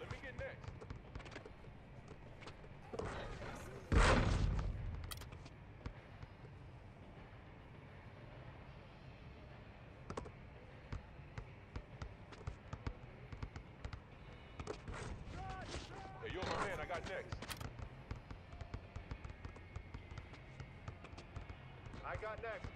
let me get next. Hey, yo, my man, I got next. I got next.